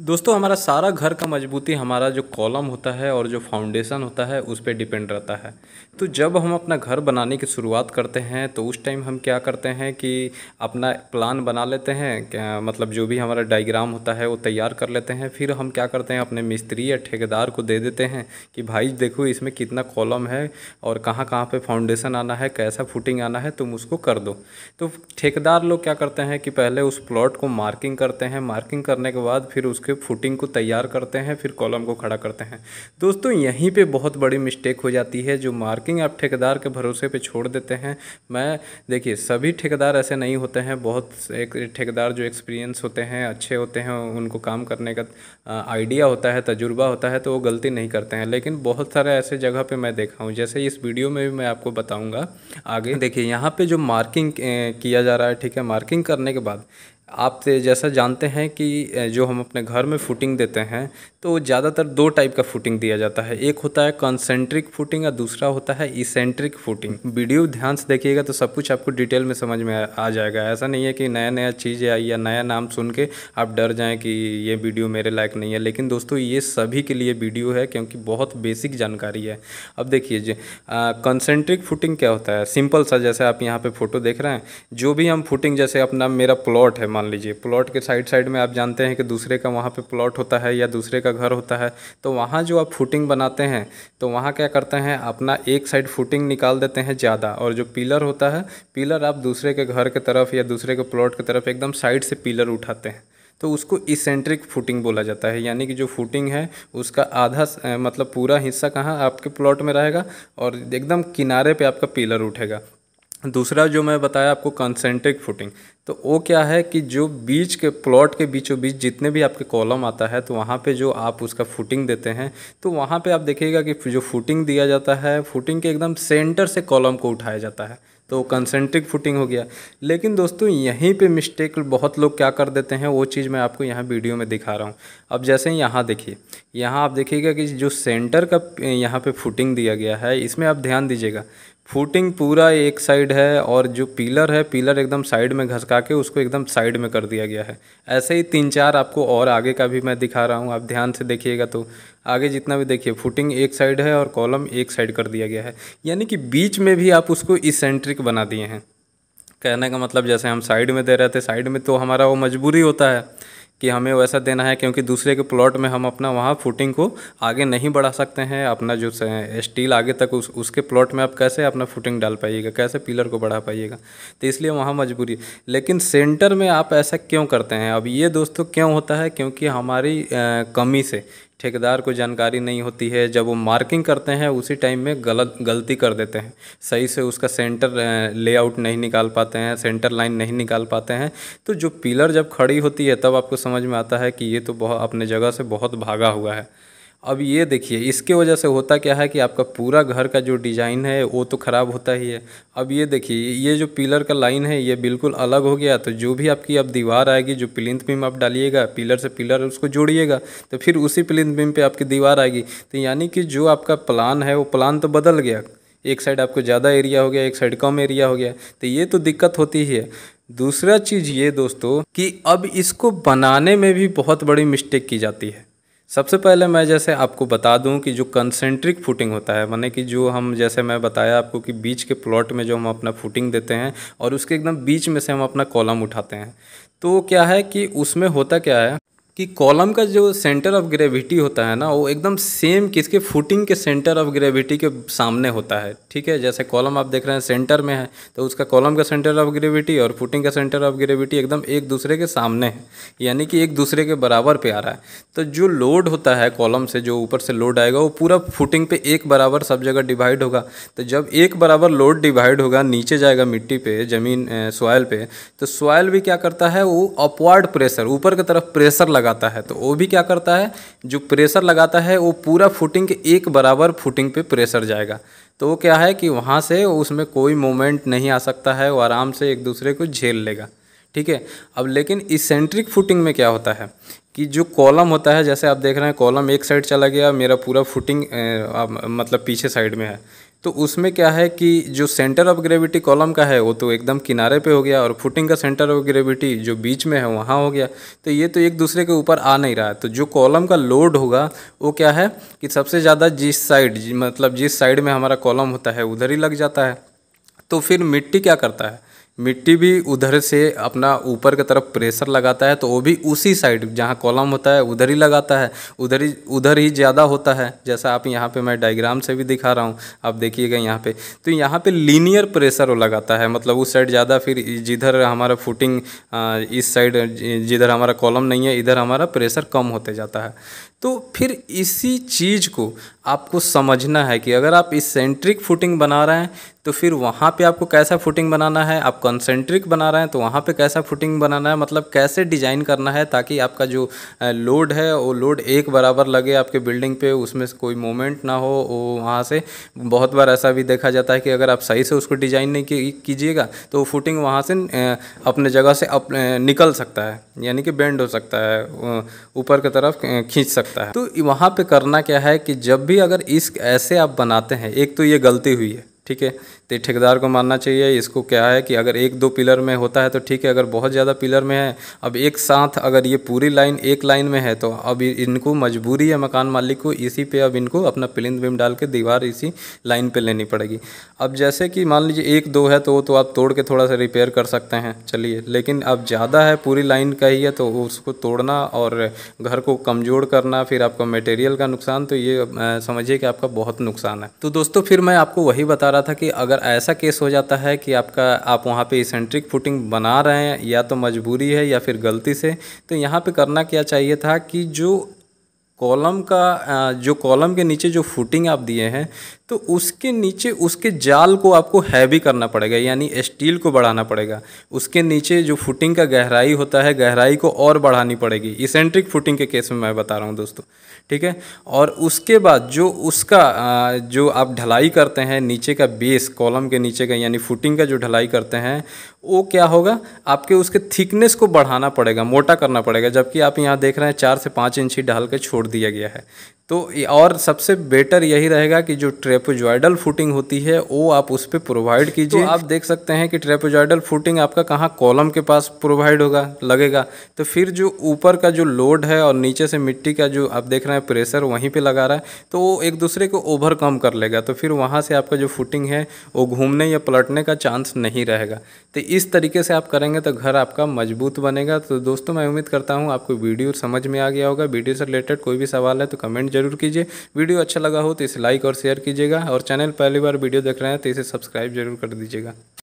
दोस्तों, हमारा सारा घर का मजबूती, हमारा जो कॉलम होता है और जो फाउंडेशन होता है, उस पर डिपेंड रहता है। तो जब हम अपना घर बनाने की शुरुआत करते हैं तो उस टाइम हम क्या करते हैं कि अपना प्लान बना लेते हैं मतलब जो भी हमारा डायग्राम होता है, वो तैयार कर लेते हैं। फिर हम क्या करते हैं, अपने मिस्त्री या ठेकेदार को दे देते हैं कि, भाई, देखो, इसमें कितना कॉलम है और कहाँ कहाँ पर फाउंडेशन आना है, कैसा फुटिंग आना है, तुम उसको कर दो। तो ठेकेदार लोग क्या करते हैं कि पहले उस प्लॉट को मार्किंग करते हैं। मार्किंग करने के बाद फिर उसके फुटिंग को तैयार करते हैं, फिर कॉलम को खड़ा करते हैं। दोस्तों, यहीं पे बहुत बड़ी मिस्टेक हो जाती है जो मार्किंग आप ठेकेदार के भरोसे पे छोड़ देते हैं। मैं, देखिए, सभी ठेकेदार ऐसे नहीं होते हैं। बहुत एक ठेकेदार जो एक्सपीरियंस होते हैं, अच्छे होते हैं, उनको काम करने का आइडिया होता है, तजुर्बा होता है तो वो गलती नहीं करते हैं। लेकिन बहुत सारे ऐसे जगह पर मैं देखा हूँ, जैसे इस वीडियो में भी मैं आपको बताऊँगा आगे। देखिए, यहाँ पर जो मार्किंग किया जा रहा है, ठीक है? मार्किंग करने के बाद आप जैसा जानते हैं कि जो हम अपने घर में फुटिंग देते हैं तो ज़्यादातर दो टाइप का फुटिंग दिया जाता है। एक होता है कॉन्सेंट्रिक फुटिंग और दूसरा होता है इसेंट्रिक फुटिंग वीडियो ध्यान से देखिएगा तो सब कुछ आपको डिटेल में समझ में आ जाएगा। ऐसा नहीं है कि नया नया चीज़ आई या नया नाम सुन के आप डर जाएँ कि ये वीडियो मेरे लायक नहीं है। लेकिन दोस्तों, ये सभी के लिए वीडियो है क्योंकि बहुत बेसिक जानकारी है। अब देखिए कॉन्सेंट्रिक फुटिंग क्या होता है? सिंपल सा जैसे आप यहाँ पर फ़ोटो देख रहे हैं। जो भी हम फुटिंग जैसे अपना मेरा प्लॉट है मान लीजिए प्लॉट के साइड साइड में आप जानते हैं कि दूसरे का वहाँ पे प्लॉट होता है या दूसरे का घर होता है तो वहाँ जो आप फुटिंग बनाते हैं तो वहाँ क्या करते हैं, अपना एक साइड फुटिंग निकाल देते हैं ज़्यादा और जो पिलर होता है पिलर आप दूसरे के घर के तरफ़ या दूसरे के प्लॉट की तरफ़ एकदम साइड से पिलर उठाते हैं तो उसको इसेंट्रिक फुटिंग बोला जाता है, यानी कि जो फुटिंग है, उसका आधा मतलब पूरा हिस्सा कहाँ आपके प्लॉट में रहेगा और एकदम किनारे पे आपका पिलर उठेगा। दूसरा जो मैं बताया आपको कंसेंट्रिक फुटिंग तो वो क्या है कि जो बीच के प्लॉट के बीचों बीच जितने भी आपके कॉलम आता है तो वहाँ पे जो आप उसका फुटिंग देते हैं तो वहाँ पे आप देखिएगा कि जो फुटिंग दिया जाता है फुटिंग के एकदम सेंटर से कॉलम को उठाया जाता है तो कंसेंट्रिक फुटिंग हो गया। लेकिन दोस्तों, यहीं पे मिस्टेक बहुत लोग क्या कर देते हैं, वो चीज़ मैं आपको यहाँ वीडियो में दिखा रहा हूँ। अब जैसे यहाँ देखिए, यहाँ आप देखिएगा कि जो सेंटर का, यहाँ पे फुटिंग दिया गया है, इसमें आप ध्यान दीजिएगा फुटिंग पूरा एक साइड है और जो पिलर है, पिलर एकदम साइड में घसका के उसको एकदम साइड में कर दिया गया है। ऐसे ही तीन चार आपको और आगे का भी मैं दिखा रहा हूँ, आप ध्यान से देखिएगा तो। आगे जितना भी देखिए, फुटिंग एक साइड है और कॉलम एक साइड कर दिया गया है। यानी कि बीच में भी आप उसको इसेंट्रिक बना दिए हैं। कहने का मतलब जैसे हम साइड में दे रहे थे, साइड में तो हमारा वो मजबूरी होता है। कि हमें वैसा देना है क्योंकि दूसरे के प्लॉट में हम अपना वहाँ फुटिंग को आगे नहीं बढ़ा सकते हैं अपना जो स्टील आगे तक उस उसके प्लॉट में आप कैसे अपना फुटिंग डाल पाइएगा कैसे पिलर को बढ़ा पाइएगा? तो इसलिए वहाँ मजबूरी लेकिन सेंटर में आप ऐसा क्यों करते हैं? अब ये दोस्तों क्यों होता है? क्योंकि हमारी आ, कमी से ठेकेदार को जानकारी नहीं होती है, जब वो मार्किंग करते हैं, उसी टाइम में गलत, गलती कर देते हैं। सही से उसका सेंटर लेआउट नहीं निकाल पाते हैं, सेंटर लाइन नहीं निकाल पाते हैं। तो जो पिलर जब खड़ी होती है, तब आपको समझ में आता है कि ये तो बहुत अपने जगह से बहुत भागा हुआ है। अब ये देखिए, इसके वजह से होता क्या है कि आपका पूरा घर का जो डिज़ाइन है, वो तो ख़राब होता ही है। अब ये देखिए, ये जो पिलर का लाइन है, ये बिल्कुल अलग हो गया तो जो भी आपकी अब दीवार आएगी, जो प्लिंथ बीम आप डालिएगा, पिलर से पिलर उसको जोड़िएगा तो फिर उसी प्लिंथ बीम पे आपकी दीवार आएगी। तो यानी कि जो आपका प्लान है, वो प्लान तो बदल गया। एक साइड आपको ज़्यादा एरिया हो गया, एक साइड कम एरिया हो गया तो ये तो दिक्कत होती ही है। दूसरा चीज़ ये दोस्तों, कि अब इसको बनाने में भी बहुत बड़ी मिस्टेक की जाती है। सबसे पहले मैं जैसे आपको बता दूँ कि जो कंसेंट्रिक फुटिंग होता है, माने कि जो हम जैसे मैं बताया आपको कि बीच के प्लॉट में जो हम अपना फुटिंग देते हैं और उसके एकदम बीच में से हम अपना कॉलम उठाते हैं। तो क्या है कि उसमें होता क्या है कि कॉलम का जो सेंटर ऑफ़ ग्रेविटी होता है ना, वो एकदम सेम किसके फुटिंग के सेंटर ऑफ़ ग्रेविटी के सामने होता है, ठीक है? जैसे कॉलम आप देख रहे हैं सेंटर में है तो उसका कॉलम का सेंटर ऑफ़ ग्रेविटी और फुटिंग का सेंटर ऑफ़ ग्रेविटी एकदम एक दूसरे के सामने है, यानी कि एक दूसरे के बराबर पे आ रहा है। तो जो लोड होता है कॉलम से, जो ऊपर से लोड आएगा, वो पूरा फुटिंग पे एक बराबर सब जगह डिवाइड होगा। तो जब एक बराबर लोड डिवाइड होगा, नीचे जाएगा मिट्टी पे, ज़मीन सॉयल पे तो सॉयल भी क्या करता है? वो अपवर्ड प्रेशर, ऊपर की तरफ़ प्रेशर लगा लगाता है तो वो भी क्या करता है, जो प्रेशर लगाता है, वो पूरा फुटिंग के एक बराबर फुटिंग पे प्रेशर जाएगा। तो वो क्या है कि वहाँ से उसमें कोई मोमेंट नहीं आ सकता है, वो आराम से एक दूसरे को झेल लेगा। ठीक है? अब लेकिन इसेंट्रिक फुटिंग में क्या होता है कि जो कॉलम होता है, जैसे आप देख रहे हैं कॉलम एक साइड चला गया, मेरा पूरा फुटिंग मतलब पीछे साइड में है। तो उसमें क्या है कि जो सेंटर ऑफ़ ग्रेविटी कॉलम का है, वो तो एकदम किनारे पे हो गया और फुटिंग का सेंटर ऑफ़ ग्रेविटी जो बीच में है, वहाँ हो गया। तो ये तो एक दूसरे के ऊपर आ नहीं रहा है। तो जो कॉलम का लोड होगा, वो क्या है कि सबसे ज़्यादा जिस साइड मतलब जिस साइड में हमारा कॉलम होता है, उधर ही लग जाता है। तो फिर मिट्टी क्या करता है? मिट्टी भी उधर से अपना ऊपर की तरफ़ प्रेशर लगाता है तो वो भी उसी साइड जहाँ कॉलम होता है, उधर ही लगाता है। उधर ही उधर ही ज़्यादा होता है, जैसा आप यहाँ पे मैं डायग्राम से भी दिखा रहा हूँ, आप देखिएगा यहाँ पे। तो यहाँ पे लीनियर प्रेशर वो लगाता है मतलब उस साइड ज़्यादा, फिर जिधर हमारा फुटिंग इस साइड जिधर हमारा कॉलम नहीं है, इधर हमारा प्रेशर कम होते जाता है। तो फिर इसी चीज़ को आपको समझना है कि अगर आप इस सेंट्रिक फुटिंग बना रहे हैं तो फिर वहाँ पे आपको कैसा फुटिंग बनाना है? आप कंसेंट्रिक बना रहे हैं तो वहाँ पे कैसा फुटिंग बनाना है? मतलब कैसे डिज़ाइन करना है ताकि आपका जो लोड है वो लोड एक बराबर लगे आपके बिल्डिंग पे उसमें कोई मोमेंट ना हो वो वहाँ से। बहुत बार ऐसा भी देखा जाता है कि अगर आप सही से उसको डिज़ाइन नहीं कीजिएगा तो फुटिंग वहाँ से अपने जगह से अप, निकल सकता है। यानी कि बेंड हो सकता है ऊपर की तरफ़ खींच सकता है। तो वहाँ पे करना क्या है कि जब भी अगर इस ऐसे आप बनाते हैं, एक तो ये गलती हुई है, ठीक है? तो ठेकेदार को मानना चाहिए, इसको क्या है कि अगर एक दो पिलर में होता है तो ठीक है, अगर बहुत ज़्यादा पिलर में है, अब एक साथ अगर ये पूरी लाइन एक लाइन में है तो अब इनको मजबूरी है मकान मालिक को, इसी पे अब इनको अपना प्लिंथ बीम डाल के दीवार इसी लाइन पे लेनी पड़ेगी। अब जैसे कि मान लीजिए एक दो है तो वो तो आप तोड़ के थोड़ा सा रिपेयर कर सकते हैं, चलिए। लेकिन अब ज़्यादा है, पूरी लाइन का ही है तो उसको तोड़ना और घर को कमज़ोर करना, फिर आपका मटेरियल का नुकसान तो ये समझिए कि आपका बहुत नुकसान है। तो दोस्तों, फिर मैं आपको वही बता रहा था कि अगर ऐसा केस हो जाता है कि आपका, आप वहाँ पे इसेंट्रिक फुटिंग बना रहे हैं, या तो मजबूरी है या फिर गलती से तो यहाँ पे करना क्या चाहिए था कि जो कॉलम का जो कॉलम के नीचे जो फुटिंग आप दिए हैं तो उसके नीचे उसके जाल को आपको हैवी करना पड़ेगा, यानी स्टील को बढ़ाना पड़ेगा। उसके नीचे जो फुटिंग का गहराई होता है, गहराई को और बढ़ानी पड़ेगी। इसेंट्रिक फुटिंग के केस में मैं बता रहा हूँ दोस्तों, ठीक है? और उसके बाद जो उसका जो आप ढलाई करते हैं नीचे का बेस कॉलम के नीचे का, यानी फुटिंग का जो ढलाई करते हैं, वो क्या होगा? आपके उसके थिकनेस को बढ़ाना पड़ेगा, मोटा करना पड़ेगा, जबकि आप यहाँ देख रहे हैं चार से पाँच इंच ही ढाल के छोड़ दिया गया है। तो और सबसे बेटर यही रहेगा कि जो ट्रेपोजॉइडल फुटिंग होती है वो आप उस पर प्रोवाइड कीजिए। तो आप देख सकते हैं कि ट्रेपोजॉइडल फुटिंग आपका कहाँ कॉलम के पास प्रोवाइड होगा लगेगा। तो फिर जो ऊपर का जो लोड है और नीचे से मिट्टी का जो आप देख रहे हैं प्रेशर वहीं पे लगा रहा है तो वो एक दूसरे को ओवरकम कर लेगा। तो फिर वहाँ से आपका जो फुटिंग है वो घूमने या पलटने का चांस नहीं रहेगा। तो इस तरीके से आप करेंगे तो घर आपका मज़बूत बनेगा। तो दोस्तों मैं उम्मीद करता हूँ आपको वीडियो समझ में आ गया होगा। वीडियो से रिलेटेड कोई भी सवाल है तो कमेंट ज़रूर कीजिए। वीडियो अच्छा लगा हो तो इसे लाइक और शेयर कीजिएगा और चैनल पहली बार वीडियो देख रहे हैं तो इसे सब्सक्राइब ज़रूर कर दीजिएगा।